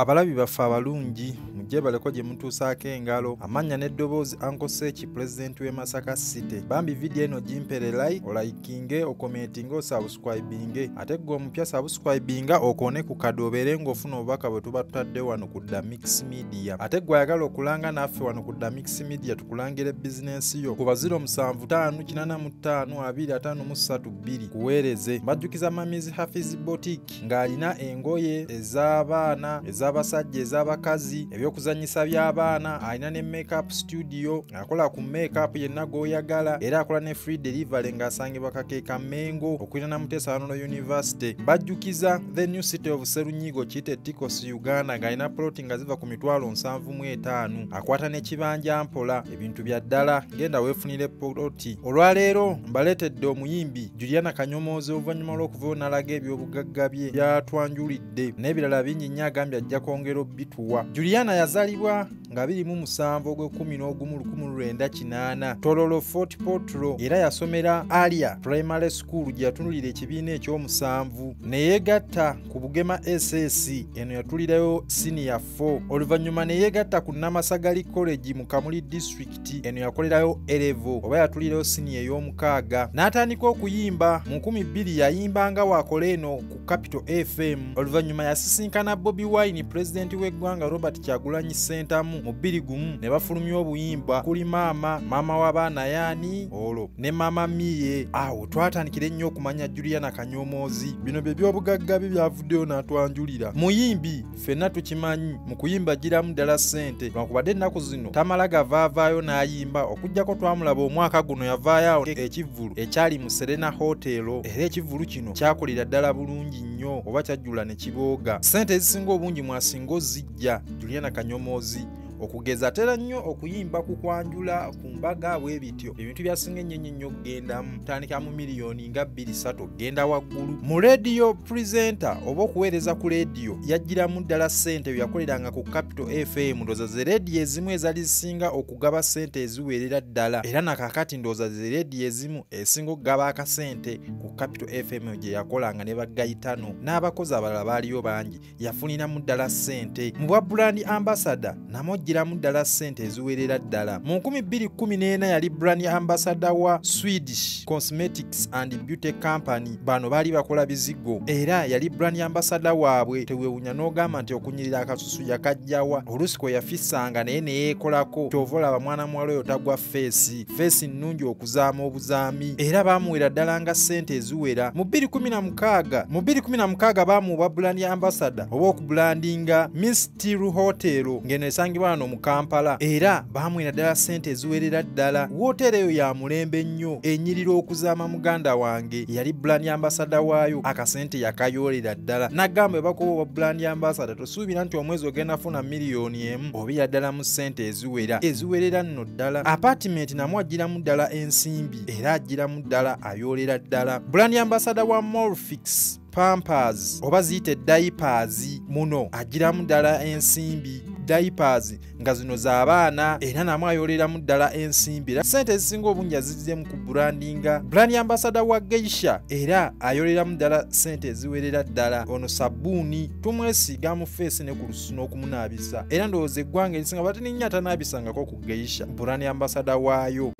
abalabi baffe abalungi mujje baleko gye mutuusaako engalo amannya n'eddoboozi ankoseeki pulezidenti w'e masaka city. Bambi vidiyo eno gimperelai olayikinge okomentinge osabuscribinge ate gwe omupya sabuscribinga okoone ku kade obeere ng'ofuna obubaka bwe tuba tutadde wano ku damix media. Ate gwe ayagala okulanga naffe wano ku damix media tukulangira bizinensi yo kuba 07585253 kuweereze. Mbajjukiza mamizi hafiz botik ng'alina engoye ez'abaana ez'abasajja ez'abakazi ebyokuzanyisa by'abaana alina ne makeup studio akola ku makeup yenna g'oyagala era akola ne free delivery ng'asangibwa kakeeka mengo okwina namuteesa wanono university. Mbajjukiza the new city of serunyigo kiyite ticos uganda ng'alina ploti nga ziva ku mitwalo 75 akwata n'ekibanja mpola ebintu bya ddala genda weefunire ploti. Olwaleero mbaleetedde omuyimbi juliana kanyomoozi oluvannyuma lw'okuvayo n'alaga ebyobugagga bye byatwanjulidde n'ebirala bingi nnyo agambye ajja kwongera obbituwa. Juliana yazaalibwa nga 27 ogw'1198 tololo fort potro era yasomera alia primary school gye yatunulira ekibiina ekyomusanvu. Neyeegatta ku bugema ss eno yatulirayo siniya 4 oluvannyuma neyeegatta ku namasagali college mu kamuli district eno yakolerayo erevo oba yatulirayo siniya ey'omukaaga. N'atandika okuyimba mu 2000 yayimbanga waakola eno ku capital fm oluvannyuma yasisinkana bobi wine pulezidenti w'eggwanga robert kyagulanyi sentamu mu 21 ne bafulumya obuyimba. Kuli maama maama w'abaana yaani olwo ne maama miye awo twatandikira ennyo okumanya juliana kanyomoozi. Bino bye byobugagga bye byavuddeyo n'atwanjulira. Muyimbi ffenna tukimanyi mu kuyimba giramu ddala ssente. Lwakubadde ennaku zino tamala gavaavaayo n'ayimba. Okugjako twamulaba omwaka guno yavaayo ekivvulu ekyali mu serena hotelo era ekivvulu kino kyakolera ddala bulungi nnyo oba kyajjula ne kibooga. Ssente ezisinga obungi mwasinga ozijja. Juliana akanyomozi okugeza atera nnyo okuyimba ku kwanjula ku mbaga bwe bityo ebintu byasinga ennyo nnyo okgendamu tandika mu miliyoni nga 23 okgenda waggulu. Mu rediyo purezenta oba okuweereza ku rediyo yajjiramu ddala ssente byeyakoleranga ku capital fm ndooza ze rediyo ezimu ezali zisinga okugaba ssente eziweerera ddala era nakakati ndooza ze rediyo ezimu esinga okugaba akasente ku capital fm gye yakolanga ne baggayitano n'abakozi abalala baaliyo bangi. Yafuniramu ddala ssente. Mu bwa brand ambassador namojja yagiramu ddala ssente eziwerera ddala. Mu 2014 yali brand ambassador wa swedish cosmetics and beauty company. Bano baali bakola bizigo. Era yali brand ambassador waabwe. Teweewunya n'ogamba nti okunyirira akasusu yakajjawa oluusi kwe yafissanga naye neyeekolako kyova olaba mwana muwala oyo tagwa feesi feesi nnungi okuzaama obuzaami. Era baamuwera ddala nga ssente eziwera. Mu 2016 mu 2016 baamuwa brand ambassador oba okubulandinga miss tiru hotel ngeno esangibwa wano mu kampala era baamwera ddala ssente eziwerera ddala. Wooteera eyo ya mulembe nnyo enyirira okuzaama muganda wange. Yali brand ambasada waayo akasente yakayoolera ddala. Nagamba ebakuba oba brand ambasada tosuubira nti omwezi ogenda funa miliyoni emu obeera ddala mu ssente eziwera. Eziwerera nno ddala. Apartiment namwe agiramu ddala ensimbi era agiramu ddala ayoolera ddala. Brand ambasada wa morfix pampers oba ziyite dayipers muno agiramu ddala ensimbi dayipers nga zino z'abaana era namwe ayoleramu ddala ensimbi. Era ssente ezisinga obungi azizzemu ku brandinga brand ambasada wa geisha era ayoleramu ddala ssente eziwerera ddala. Ono sabbuuni tumwesiiga mu feesi ne ku lususu n'okumunaabisa era ndowooza eggwanga erisinga bateninya atanaabisangako ku geisha brand ambasada waayo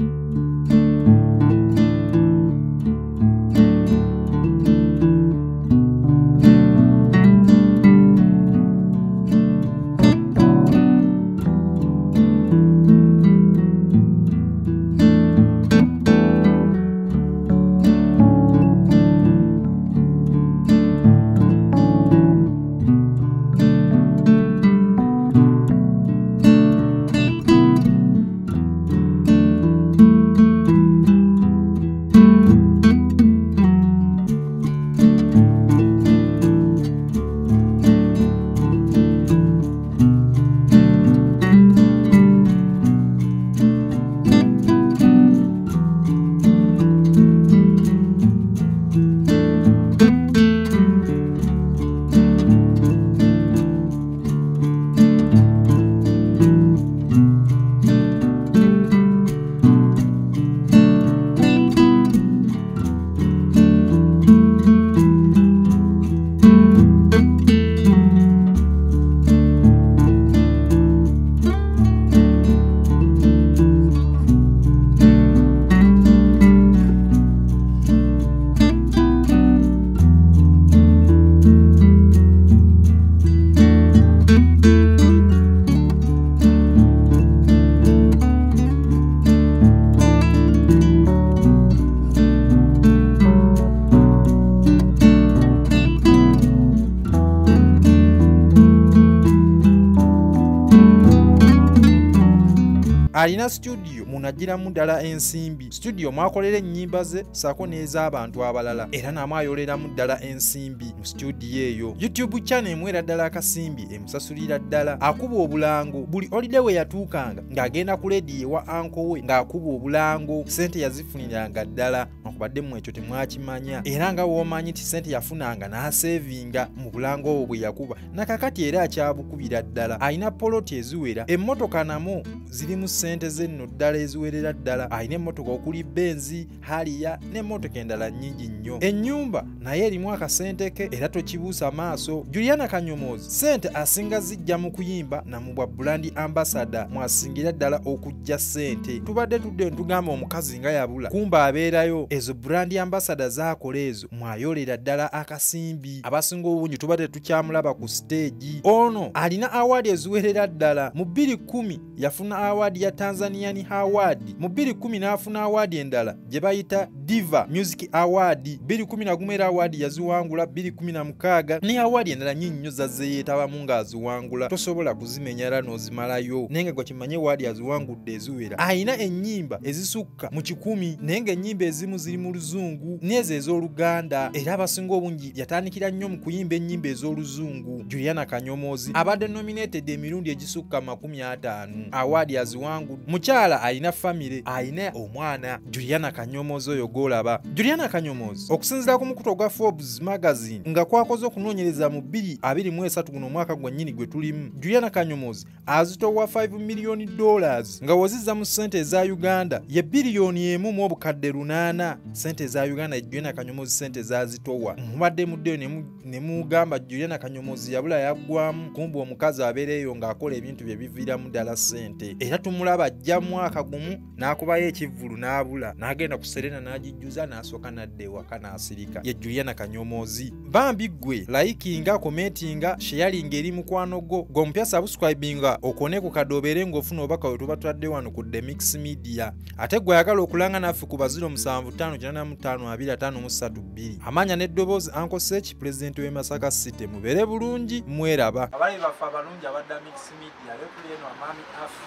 アリナスタジオ studio munagiramu ddala ensimbi. Studio mwakolera ennyimba ze saako n'ez'abantu abalala era namwayoleramu ddala ensimbi mu studio eyo. Youtube channel emwera ddala akasimbi emusasulira ddala. Akuba obulango buli olide we yatuukanga ng'agenda ku lediyo ewa anko we ng'akuba obulango sente yazifuniranga ddala nakubadde mu ekyo temwakimanya. Era nga woomanyi nti sente yafunanga n'aseevinga mu bulango obwo bwe yakuba nakakati era akyabukubira ddala. Alina poloti eziwera emmotoka namo zirimu sente ze nno ddala eziwerera ddala. Alina emmotoka okuli benzi haliya n'emmotoka endala nnyingi nnyo. Ennyumba naye erimu akasente ke era tokibuusa maaso. Juliana kanyomoozi sente asinga zijja mu kuyimba namu bwa bulandi ambasada mwasingira ddala okujja sente tubadde tudde ntugamba omukazi nga yabula. Kumba abeerayo ezo bulandi ambasada zaakola ezo mwayolera ddala akasimbi. Abasinga obungi tubadde tukyamulaba ku siteegi ono alina awaadi eziwerera ddala. Mu 210 yafuna awaadi ya tanzanian award. Mu 210 n'afuna awaadi endala gye bayita diva music award. 211 era awaadi yaziwangula 216 ne awaadi endala nyingi nnyo zazze yeetabamu ng'aziwangula. Tosobola kuzimenya era n'ozimalayo. Naye nga gwakimanye awaadi aziwangudde eziwera ayina ennyimba ezisukka mu kikumi naye ng'ennyimba ezimu ziri mu luzungu n'ezo ez'oluganda. Era abasinga obungi yatandikira nnyo mu kuyimba ennyimba ez'oluzungu. Juliana kanyomoozi abadde nominated emirundi egisukka 50 awaadi aziwangudde mukyala alina famire alina omwana. Juliana kanyomoozi oyo gwolaba. Juliana kanyomoozi okusinziira ku mukuto gwa forbes magazine nga kwakoze okunoonyereza mu 223 guno omwaka gwennyini gwe tulimu. Juliana kanyomoozi azitowa 5 miliyoni dollars nga wozizza mu ssente eza uganda ye biliyoni emu mu obukadde 8 ssente eza uganda juliana kanyomoozi ssente zazitowa mubadde muddeyo ne mugamba juliana kanyomoozi yabula yaggwamu. Kumbi omukazi abeereeyo ng'akola ebintu bye biviiramu ddala ssente. Era tumulaba ajja mwaka gumu n'akubayo ekivvulu n'abula n'agenda ku serena n'agijjuza n'asooka n'adda ewaka n'asirika. Ye juliana kanyomoozi bambi ggwe layikinga komentinga sheyalinga eri mukwano gwo. Gweomupya subscribinga okone ku kadobeere ng'ofuna obubaka we tuba tutadde wano ku the mix media. Ate gwe ayagala okulanga naffe ku baziro 7552 amanya n'eddoboozi anko sech pulezidenti w'e masaka city. Mubeere bulungi mweraba. Abalabi baffe abalungi abadda mix media bekuli eno amaami afi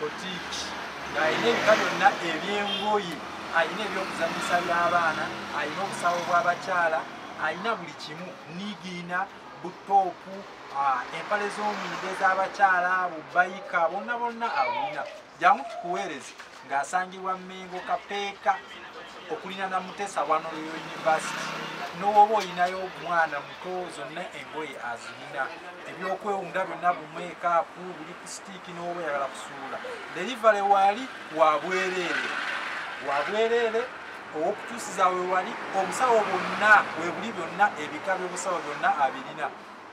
botiki ng'alina ebika byonna ebyengoye alina ebyokuzanyisa by'abaana alina obusawo bw'abakyala alina buli kimu nigiina butoopu empale z'omwinde ez'abakyala bubayika bonna bonna abulina jangu tukuweereze ng'asangibwa mengo kapeeka okulina na mutesa wano leyo n'owoba oyinayo omwana muto zonna engoye azirina. Ebyokwewunda byonna bumwekaapu buli ku sitiiki n'oba oyagala kusuula. Derivale waali wabwereere wabwereere owokutuusiza we wali obusawo bwonna webuli byonna ebika by'obusawo byonna abirina.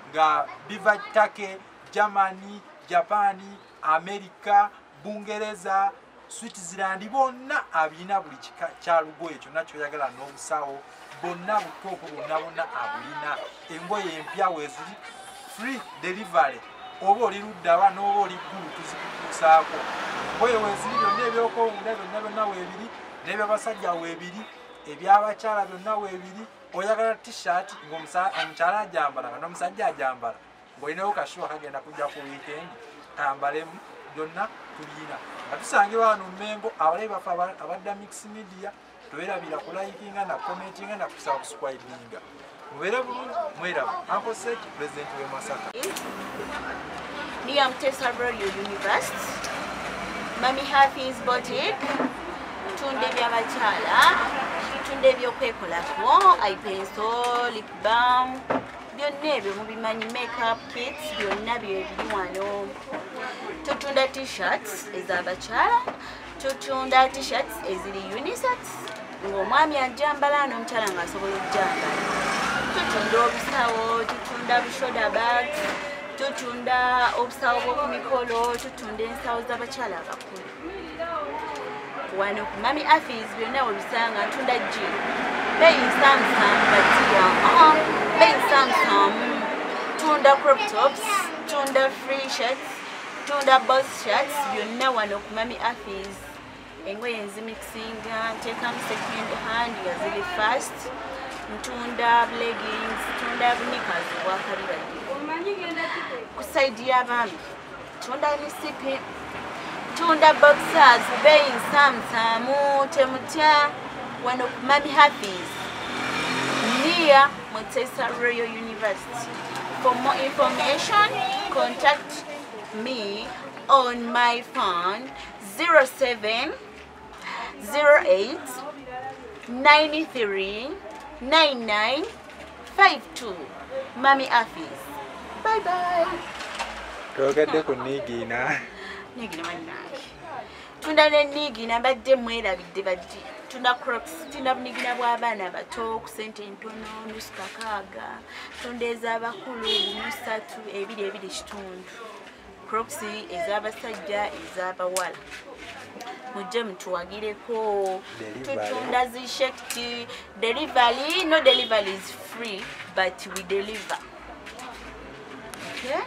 Nga biva take germany japani amerika bungereza switzerland bonna abirina buli kika kyalugoye kyonna kyoyagala n'obusawo bonna butoopu bonna bonna abulina. Engoye empya weziri free delivery. Oba oli luddawa n'oba oli ggulu tuzikutuusaako engoye weziri byonna ebyokwewunda byonna byonna weebiri n'ebyabasajja weebiri ebyabakyala byonna weebiri. Oyagala t-shirt ngaomukyala ajambala nga n'omusajja ajambala ng'olinawo kashuwa kagenda kujja ku wiikendi kambalemu byonna tulina nga tusangibwa wano mmengo abalabi baffe abadda mix media towerabira kulayikinga na commentinga na kusubscribinga mubeere bulungi mweraba uncle sech president w'e masaka Niya Mutesa Royal University. Mami Hafiz Boutique. Tunde by'abakyala. Tunde ebyokwekolako. Pencil, lip balm. byonna ebyo mubimanyi makeup kits byonna byebiri wano tutunda t-shirts ez'abakyala tutunda t-shirts eziri unisex ng'omwami ajambala n'omukyala ng'asobola okujambala tutunda obusawo tutunda bushoda bags tutunda obusawo bw'oku mikolo tutunda ensawo z'abakyala abakulu. Wano ku mami afis byonna webisanga ntunda jin beyi nsamusamu batiwa beyi nsamusamu tunda crop tops tunda free shirts tunda boss shirts byonna wano ku mami afis engoye nzimixinga nteekamu second hand nga ziri fast ntunda leggings tunda nikas bwakali badde ku saidi y'abaami tunda risipi tunda boxers being samsamu temutya wano ku mami hafiz. Near mutesa royal university. For more information contact me on my phone 07 08 93 99 52 mami hafiz bye bye. Twogadde ku niigiina nigina bannange tunda nenigina mbadde mwerabidde badde tunda crocs tunda bunigina bw'abaana bato ku sente entono nusu kakaaga tunda ez'abakulu nusatu ebiri ebiri kitundu. Crocs ez'abasajja ez'abawala mujje mutuwagireko tutunda zishekti delivery no delivery is free but we deliver. Okay